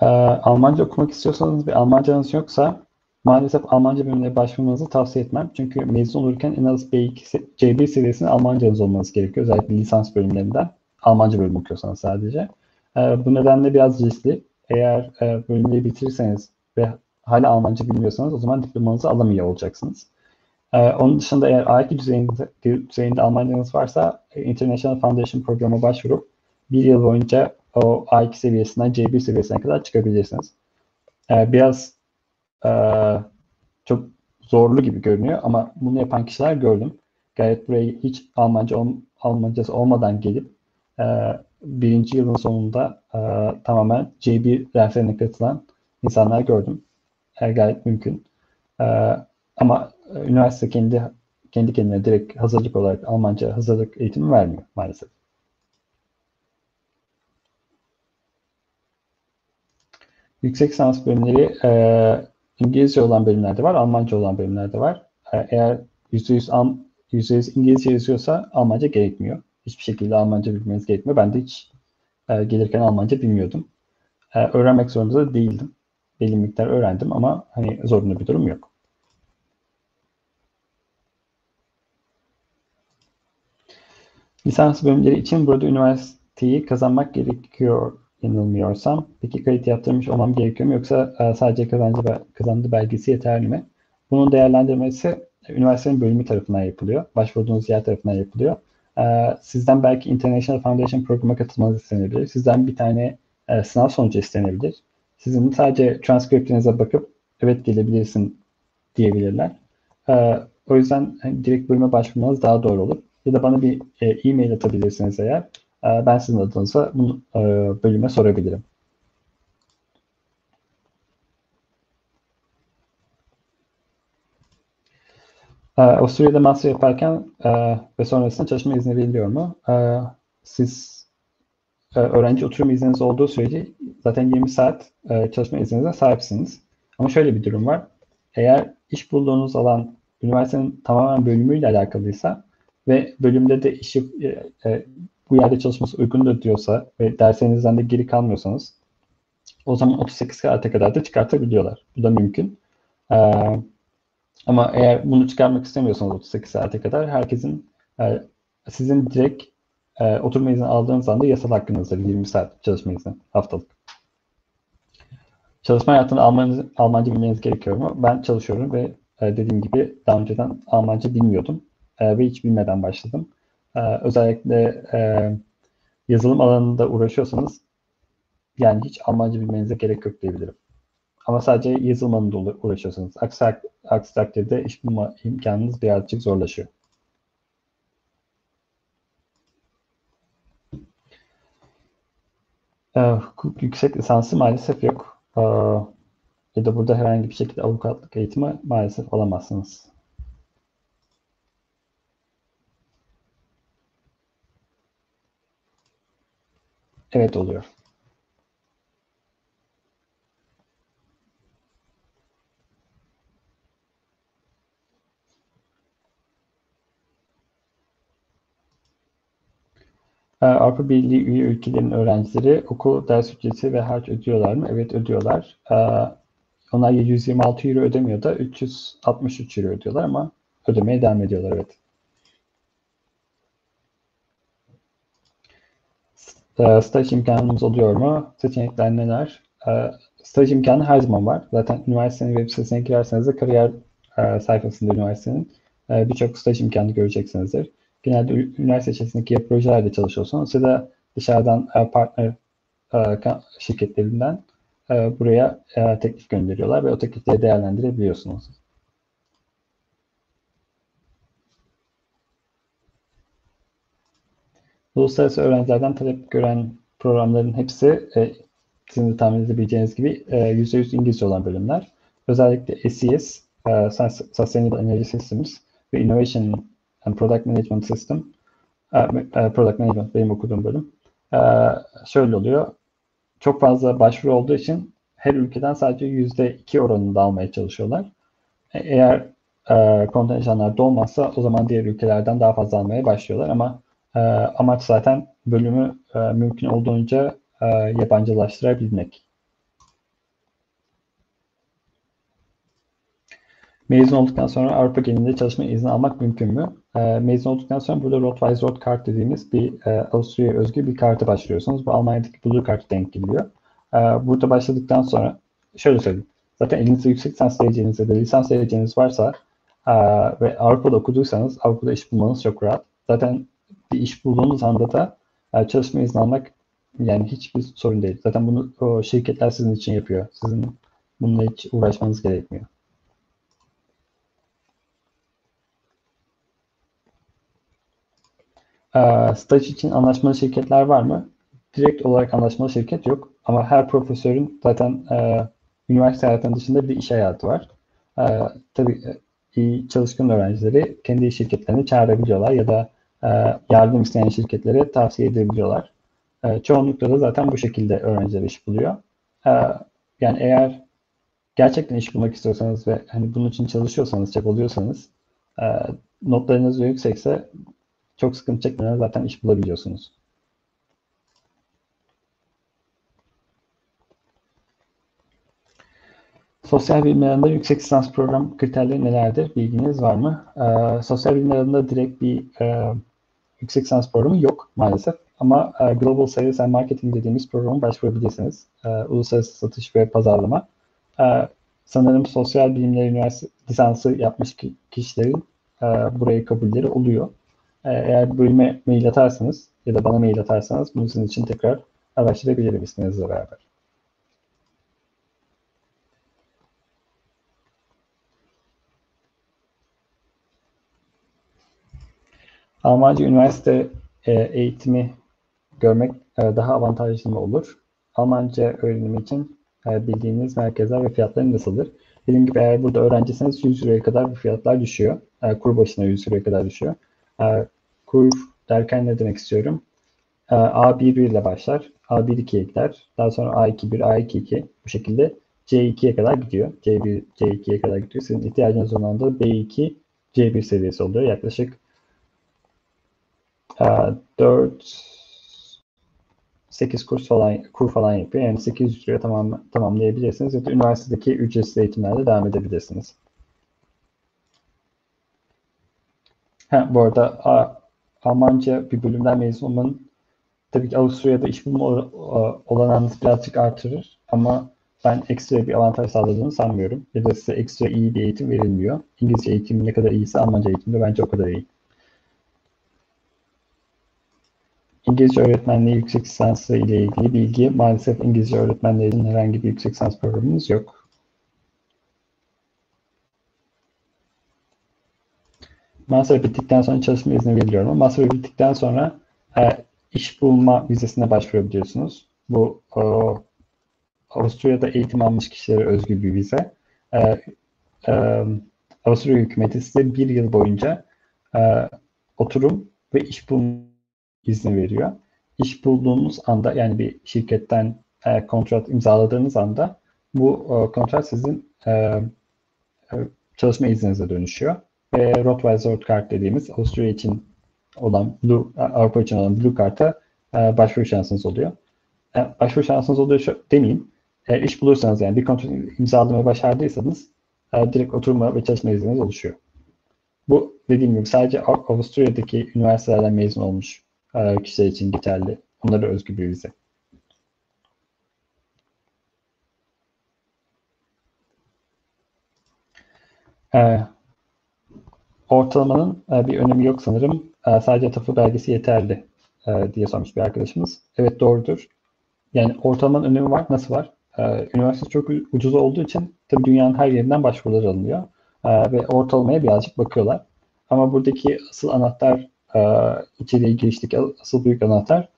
Ee, Almanca okumak istiyorsanız ve Almancanız yoksa maalesef Almanca bölümüne başvurmanızı tavsiye etmem. Çünkü mezun olurken en az B2, C1 seviyesinde Almancanız olmanız gerekiyor. Özellikle lisans bölümlerinden. Almanca bölüm okuyorsanız sadece. Ee, bu nedenle biraz riskli. Eğer e, bölümleri bitirirseniz ve hala Almanca bilmiyorsanız o zaman diplomanızı alamıyor olacaksınız. Ee, onun dışında eğer A2 düzeyinde, düzeyinde Almancanız varsa e, International Foundation programına başvurup bir yıl boyunca o A2 seviyesinden C1 seviyesine kadar çıkabilirsiniz. Ee, biraz e, çok zorlu gibi görünüyor ama bunu yapan kişiler gördüm. Gayet buraya hiç Almanca Almancası olmadan gelip e, birinci yılın sonunda e, tamamen C1 derslerine katılan insanlar gördüm. E, gayet mümkün. E, ama üniversite kendi kendi kendine direkt hazırlık olarak Almanca hazırlık eğitimi vermiyor maalesef. Yüksek lisans bölümleri e, İngilizce olan bölümlerde var, Almanca olan bölümlerde var. E, eğer %100, Al, %100 İngilizce yazıyorsa Almanca gerekmiyor. Hiçbir şekilde Almanca bilmeniz gerekmiyor. Ben de hiç e, gelirken Almanca bilmiyordum. E, öğrenmek zorunda da değildim. Belli miktar öğrendim ama hani zorunlu bir durum yok. Lisans bölümleri için burada üniversiteyi kazanmak gerekiyor yanılmıyorsam. Peki kayıt yaptırmış olmam gerekiyor mu yoksa e, sadece kazancı kazandı belgesi yeterli mi? Bunun değerlendirmesi üniversitenin bölümü tarafından yapılıyor. Başvurduğunuz yer tarafından yapılıyor. E, sizden belki International Foundation programa katılmanız istenebilir. Sizden bir tane e, sınav sonucu istenebilir. Sizin sadece transkriptinize bakıp evet gelebilirsin diyebilirler. O yüzden hani, direkt bölüme başvurmanız daha doğru olur. Ya da bana bir e-mail atabilirsiniz eğer. Ee, ben sizin adınıza bunu e, bölüme sorabilirim. Ee, Avusturya'da master yaparken e, ve sonrasında çalışma izni veriliyor mu? Ee, siz e, öğrenci oturum izniniz olduğu sürece zaten 20 saat çalışma izninize sahipsiniz. Ama şöyle bir durum var. Eğer iş bulduğunuz alan üniversitenin tamamen bölümüyle alakalıysa ve bölümde de işi bu yerde çalışması uygundur diyorsa ve derslerinizden de geri kalmıyorsanız o zaman 38 saate kadar da çıkartabiliyorlar. Bu da mümkün. Ee, ama eğer bunu çıkarmak istemiyorsanız 38 saate kadar herkesin e, sizin direkt e, oturma izni aldığınız anda yasal hakkınızdır 20 saat çalışma izni haftalık. Çalışma hayatında Almanca, Almanca bilmeniz gerekiyor mu? Ben çalışıyorum ve e, dediğim gibi daha önceden Almanca bilmiyordum. e, ve hiç bilmeden başladım. E, özellikle e, yazılım alanında uğraşıyorsanız yani hiç Almanca bilmenize gerek yok diyebilirim. Ama sadece yazılım alanında uğraşıyorsanız. Aksi, aksi takdirde iş bulma imkanınız birazcık zorlaşıyor. Hukuk yüksek lisansı maalesef yok. Ee, ya da burada herhangi bir şekilde avukatlık eğitimi maalesef alamazsınız. Evet oluyor. Avrupa Birliği üye ülkelerin öğrencileri okul ders ücreti ve harç ödüyorlar mı? Evet ödüyorlar. Onlar 726 euro ödemiyor da 363 euro ödüyorlar ama ödemeye devam ediyorlar evet. Staj imkanımız oluyor mu? Seçenekler neler? Staj imkanı her zaman var. Zaten üniversitenin web sitesine girerseniz de kariyer sayfasında üniversitenin birçok staj imkanı göreceksinizdir genelde üniversite içerisindeki projelerde çalışıyorsanız ya da dışarıdan e, partner e, şirketlerinden e, buraya teklif gönderiyorlar ve o teklifleri değerlendirebiliyorsunuz. Uluslararası öğrencilerden talep gören programların hepsi sizin de tahmin edebileceğiniz gibi %100 İngilizce olan bölümler. Özellikle SES, Sustainable Energy Systems ve Innovation and Product Management System. Product Management benim okuduğum bölüm. Şöyle oluyor. Çok fazla başvuru olduğu için her ülkeden sadece %2 oranında almaya çalışıyorlar. E, eğer e, kontenjanlar dolmazsa o zaman diğer ülkelerden daha fazla almaya başlıyorlar ama e, amaç zaten bölümü e, mümkün olduğunca e, yabancılaştırabilmek. Mezun olduktan sonra Avrupa genelinde çalışma izni almak mümkün mü? E, mezun olduktan sonra burada Rotweiss Rot kart dediğimiz bir e, Avusturya'ya özgü bir kartı başlıyorsunuz. Bu Almanya'daki Blue kart denk geliyor. E, burada başladıktan sonra şöyle söyleyeyim. Zaten elinizde yüksek lisans dereceniz ya da lisans dereceniz varsa e, ve Avrupa'da okuduysanız Avrupa'da iş bulmanız çok rahat. Zaten bir iş bulduğunuz anda da e, çalışma izni almak yani hiçbir sorun değil. Zaten bunu o şirketler sizin için yapıyor. Sizin bununla hiç uğraşmanız gerekmiyor. E, staj için anlaşmalı şirketler var mı? Direkt olarak anlaşmalı şirket yok. Ama her profesörün zaten e, üniversite hayatının dışında bir iş hayatı var. E, tabii iyi çalışkan öğrencileri kendi şirketlerini çağırabiliyorlar ya da e, yardım isteyen şirketlere tavsiye edebiliyorlar. E, çoğunlukla da zaten bu şekilde öğrenciler iş buluyor. E, yani eğer gerçekten iş bulmak istiyorsanız ve hani bunun için çalışıyorsanız, çabalıyorsanız, e, notlarınız yüksekse çok sıkıntı çekmeden zaten iş bulabiliyorsunuz. Sosyal bilimlerinde yüksek lisans program kriterleri nelerdir? Bilginiz var mı? Ee, sosyal bilimlerinde direkt bir e, yüksek lisans programı yok maalesef. Ama e, Global Sales and Marketing dediğimiz programı başvurabilirsiniz. E, uluslararası satış ve pazarlama. E, sanırım sosyal bilimler üniversite lisansı yapmış kişilerin e, buraya kabulleri oluyor. Ee, eğer bölüme mail atarsanız ya da bana mail atarsanız bunu sizin için tekrar araştırabilirim isminizle beraber. Almanca üniversite e, eğitimi görmek e, daha avantajlı mı olur? Almanca öğrenimi için e, bildiğiniz merkezler ve fiyatları nasıldır? Dediğim gibi eğer burada öğrencisiniz 100 liraya kadar bu fiyatlar düşüyor. Kur başına 100 liraya kadar düşüyor. Ee, kur derken ne demek istiyorum? Ee, A1 ile başlar. A1 2'ye gider. Daha sonra A2 1, A2 2 bu şekilde C2'ye kadar gidiyor. C1, C2'ye kadar gidiyor. Sizin ihtiyacınız olan da B2, C1 seviyesi oluyor. Yaklaşık 4 8 kurs falan kur falan yapıyor. Yani 800 liraya tamam, tamamlayabilirsiniz ya da üniversitedeki ücretsiz eğitimlerle devam edebilirsiniz. Bu arada Almanca bir bölümden mezun olmanın tabii ki Avusturya'da iş bulma olanağınızı birazcık artırır ama ben ekstra bir avantaj sağladığını sanmıyorum. Ya da size ekstra iyi bir eğitim verilmiyor. İngilizce eğitim ne kadar iyiyse Almanca eğitim de bence o kadar iyi. İngilizce öğretmenliği yüksek lisansı ile ilgili bilgi maalesef İngilizce öğretmenlerinin herhangi bir yüksek lisans programımız yok. Master bittikten sonra çalışma izni veriliyor ama master bittikten sonra e, iş bulma vizesine başvurabiliyorsunuz. Bu o, Avusturya'da eğitim almış kişilere özgü bir vize. E, e, Avusturya hükümeti size bir yıl boyunca e, oturum ve iş bulma izni veriyor. İş bulduğunuz anda yani bir şirketten e, kontrat imzaladığınız anda bu e, kontrat sizin e, e çalışma izninize dönüşüyor. Ve Rottweiler kart dediğimiz Avusturya için olan Blue, Avrupa için olan Blue Kart'a e, başvuru şansınız oluyor. E, başvuru şansınız oluyor şu, demeyeyim. E, iş bulursanız yani bir kontrat imzalamayı başardıysanız e, direkt oturma ve çalışma izniniz oluşuyor. Bu dediğim gibi sadece Avusturya'daki üniversitelerden mezun olmuş e, kişiler için geçerli. Onlara özgü bir vize. E, ortalamanın e, bir önemi yok sanırım. E, sadece TOEFL belgesi yeterli e, diye sormuş bir arkadaşımız. Evet doğrudur. Yani ortalamanın önemi var. Nasıl var? E, üniversite çok ucuz olduğu için tabii dünyanın her yerinden başvurular alınıyor. Ve ortalamaya birazcık bakıyorlar. Ama buradaki asıl anahtar e, içeriye girişteki asıl büyük anahtar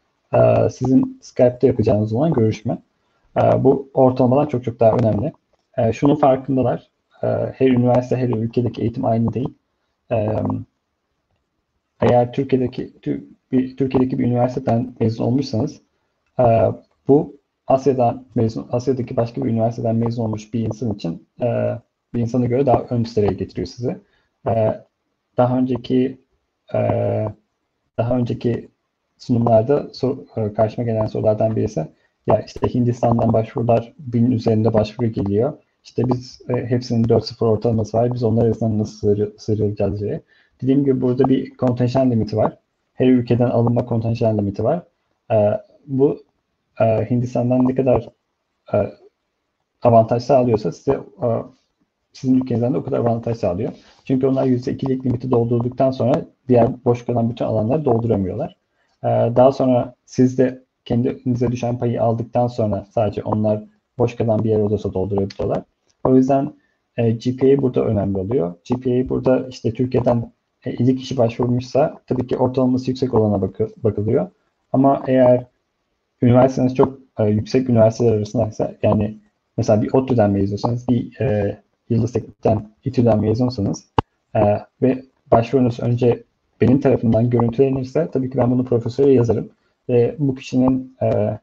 sizin Skype'te yapacağınız olan görüşme. Bu ortalamadan çok çok daha önemli. Şunun farkındalar. Her üniversite, her ülkedeki eğitim aynı değil. Eğer Türkiye'deki bir, Türkiye'deki bir üniversiteden mezun olmuşsanız bu Asya'dan mezun, Asya'daki başka bir üniversiteden mezun olmuş bir insan için bir insana göre daha ön sıraya getiriyor sizi. Daha önceki daha önceki sunumlarda sor, karşıma gelen sorulardan birisi ya işte Hindistan'dan başvurular bin üzerinde başvuru geliyor. İşte biz e, hepsinin 4-0 ortalaması var. Biz onlar arasında nasıl sıyrılacağız diye. Dediğim gibi burada bir kontenjan limiti var. Her ülkeden alınma kontenjan limiti var. E, bu e, Hindistan'dan ne kadar e, avantaj sağlıyorsa size e, sizin ülkenizden de o kadar avantaj sağlıyor. Çünkü onlar %2'lik limiti doldurduktan sonra diğer boş kalan bütün alanları dolduramıyorlar. Ee, daha sonra siz de kendinize düşen payı aldıktan sonra sadece onlar boş kalan bir yer olursa doldurabiliyorlar. O yüzden e, GPA burada önemli oluyor. GPA burada işte Türkiye'den e, 50 kişi başvurmuşsa tabii ki ortalaması yüksek olana bakı, bakılıyor. Ama eğer üniversiteniz çok e, yüksek üniversiteler arasındaysa yani mesela bir ODTÜ'den mezunsanız bir e, Yıldız Teknik'ten, İTÜ'den mezunsanız e, ve başvurunuz önce benim tarafından görüntülenirse tabii ki ben bunu profesöre yazarım. Ve bu kişinin e,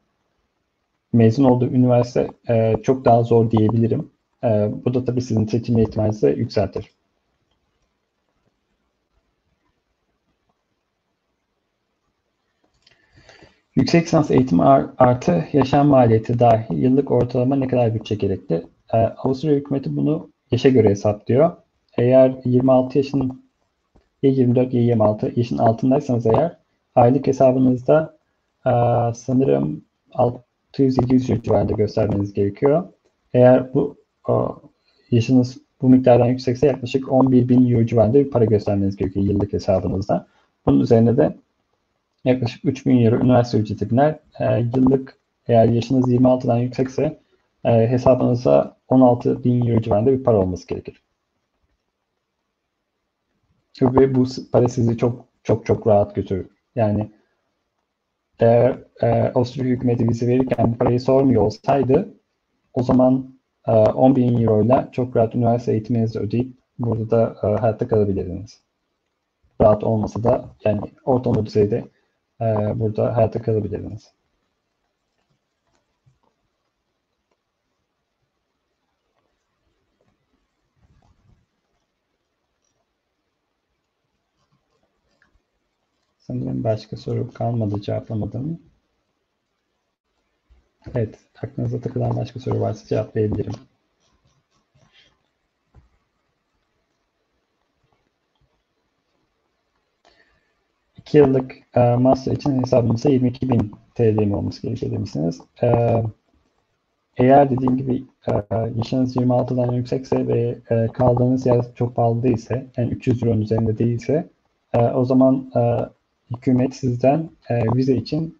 mezun olduğu üniversite e, çok daha zor diyebilirim. E, bu da tabii sizin seçilme ihtimalinizi yükseltir. Yüksek lisans eğitimi artı yaşam maliyeti dahil yıllık ortalama ne kadar bütçe gerekli? Ee, Avusturya hükümeti bunu yaşa göre hesaplıyor. Eğer 26 yaşın ya 24 ya 26 yaşın altındaysanız eğer aylık hesabınızda e, sanırım 600-700 euro civarında göstermeniz gerekiyor. Eğer bu yaşınız bu miktardan yüksekse yaklaşık 11 bin euro civarında bir para göstermeniz gerekiyor yıllık hesabınızda. Bunun üzerine de yaklaşık 3 bin euro üniversite ücreti biner. E, yıllık eğer yaşınız 26'dan yüksekse e, hesabınıza 16 bin euro civarında bir para olması gerekir. Ve bu para sizi çok çok çok rahat götürür. Yani eğer e, Avusturya hükümeti vize verirken parayı sormuyor olsaydı o zaman e, 10 bin euro ile çok rahat üniversite eğitiminizi ödeyip burada da e, hayatta kalabilirdiniz. Rahat olmasa da yani ortalama düzeyde e, burada hayatta kalabilirdiniz. Sanırım başka soru kalmadı cevaplamadım. Evet, aklınıza takılan başka soru varsa cevaplayabilirim. İki yıllık e, master için hesabımızda 22 bin TL olması gerekiyor demişsiniz. E, eğer dediğim gibi e, yaşınız 26'dan yüksekse ve kaldığınız yer çok pahalı değilse, yani 300 euronun üzerinde değilse, o zaman hükümet sizden vize için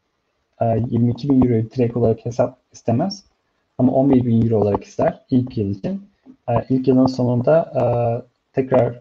22 bin euro direkt olarak hesap istemez. Ama 11 bin euro olarak ister ilk yıl için. E, ilk yılın sonunda e, tekrar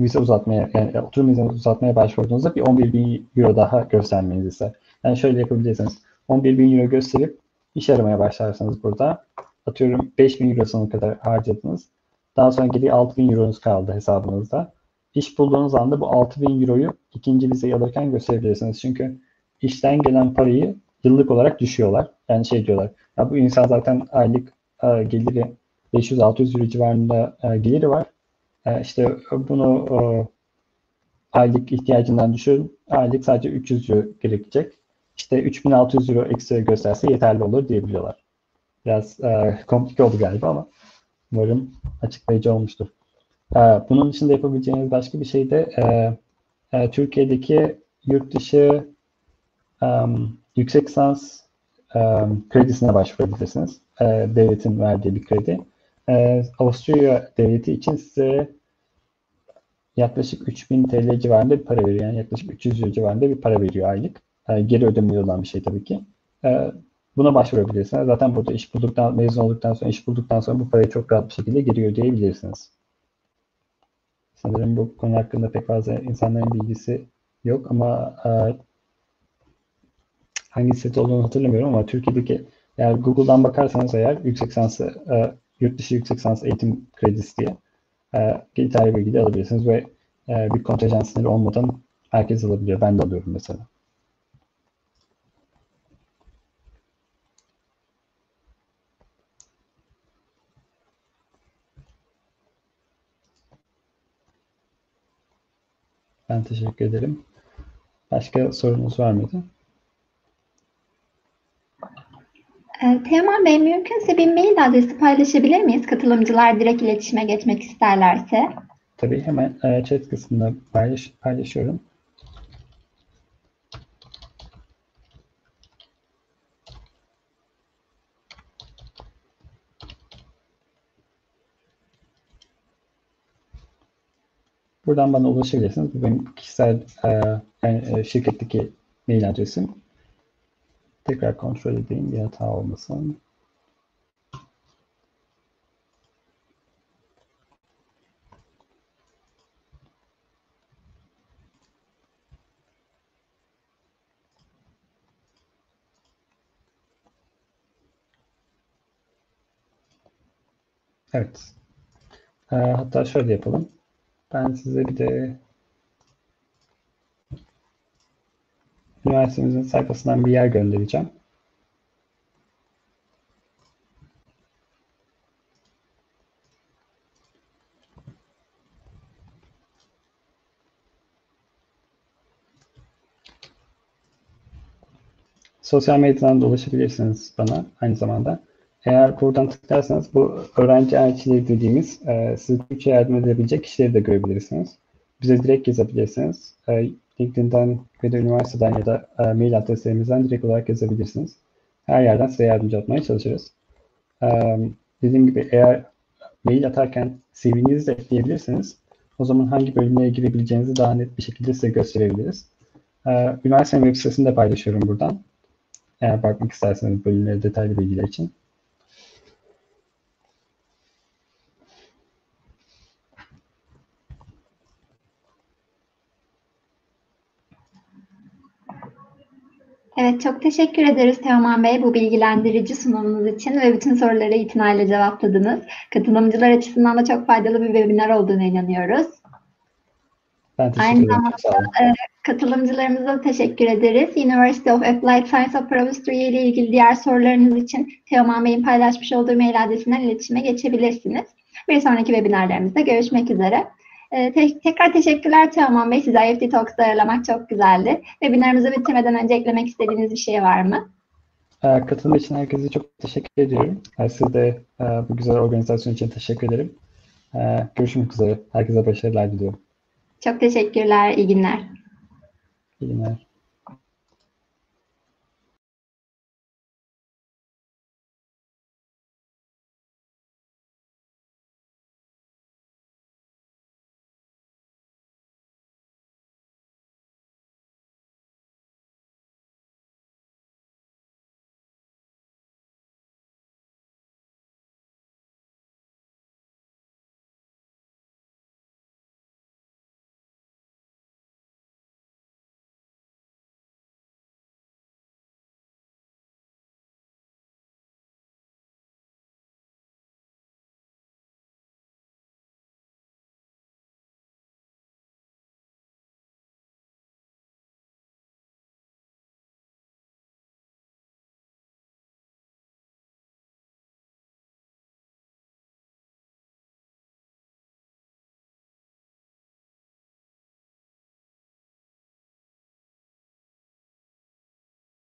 vize uzatmaya, yani oturum vizesi uzatmaya başvurduğunuzda bir 11 bin euro daha göstermenizi ister. Yani şöyle yapabilirsiniz. 11 bin euro gösterip iş aramaya başlarsanız burada atıyorum 5 bin eurosuna kadar harcadınız. Daha sonra geriye 6 bin euronuz kaldı hesabınızda. İş bulduğunuz anda bu 6 bin euroyu ikinci vizeyi alırken gösterebilirsiniz. Çünkü işten gelen parayı yıllık olarak düşüyorlar. Yani şey diyorlar. Ya bu insan zaten aylık e, geliri 500-600 euro civarında e, geliri var. E, işte bunu e, aylık ihtiyacından düşün. Aylık sadece 300 euro gerekecek. İşte 3600 euro ekstra gösterse yeterli olur diyebiliyorlar. Biraz e, komplike oldu galiba ama umarım açıklayıcı olmuştur. E, bunun dışında yapabileceğiniz başka bir şey de e, e, Türkiye'deki yurt dışı um, yüksek lisans um, kredisine başvurabilirsiniz. E, devletin verdiği bir kredi. E, Avusturya devleti için size yaklaşık 3000 TL civarında bir para veriyor. Yani yaklaşık 300 euro civarında bir para veriyor aylık. E, geri ödemeli olan bir şey tabii ki. E, buna başvurabilirsiniz. Zaten burada iş bulduktan, mezun olduktan sonra, iş bulduktan sonra bu parayı çok rahat bir şekilde geri ödeyebilirsiniz. Sanırım bu konu hakkında pek fazla insanların bilgisi yok ama e, hangi site olduğunu hatırlamıyorum ama Türkiye'deki eğer Google'dan bakarsanız eğer yüksek lisans, e, yurt dışı yüksek lisans eğitim kredisi diye e, yeterli bilgi alabilirsiniz ve e, bir kontenjan sınırı olmadan herkes alabiliyor. Ben de alıyorum mesela. Ben teşekkür ederim. Başka sorunuz var mıydı? Ee, Teoman Bey, mümkünse bir mail adresi paylaşabilir miyiz? Katılımcılar direkt iletişime geçmek isterlerse. Tabii hemen e, chat kısmında paylaş, paylaşıyorum. Buradan bana ulaşabilirsiniz. Bu benim kişisel e, yani e, şirketteki mail adresim. Tekrar kontrol edeyim bir hata olmasın. Evet. E, hatta şöyle yapalım. Ben size bir de üniversitemizin sayfasından bir yer göndereceğim. Sosyal medyadan da ulaşabilirsiniz bana aynı zamanda. Eğer buradan tıklarsanız bu öğrenci elçileri dediğimiz e, size Türkçe yardım edebilecek kişileri de görebilirsiniz. Bize direkt yazabilirsiniz. E, LinkedIn'den ya da üniversiteden ya da e, mail adreslerimizden direkt olarak yazabilirsiniz. Her yerden size yardımcı olmaya çalışırız. E, dediğim gibi eğer mail atarken CV'nizi de ekleyebilirsiniz. O zaman hangi bölümlere girebileceğinizi daha net bir şekilde size gösterebiliriz. E, üniversitenin web sitesini de paylaşıyorum buradan. Eğer bakmak isterseniz bölümlere detaylı bilgiler için. Evet, çok teşekkür ederiz Teoman Bey bu bilgilendirici sunumunuz için ve bütün soruları itinayla cevapladınız. Katılımcılar açısından da çok faydalı bir webinar olduğuna inanıyoruz. Ben teşekkür Aynı ederim. zamanda e, katılımcılarımıza teşekkür ederiz. University of Applied Science of Austria ile ilgili diğer sorularınız için Teoman Bey'in paylaşmış olduğu mail adresinden iletişime geçebilirsiniz. Bir sonraki webinarlarımızda görüşmek üzere. E, te- tekrar teşekkürler Teoman Bey. Sizi IFT Talks'ta ağırlamak çok güzeldi. Webinarımızı bitirmeden önce eklemek istediğiniz bir şey var mı? Ee, Katılım için herkese çok teşekkür ediyorum. Ee, Size de e, bu güzel organizasyon için teşekkür ederim. Ee, Görüşmek üzere. Herkese başarılar diliyorum. Çok teşekkürler. İyi günler. İyi günler.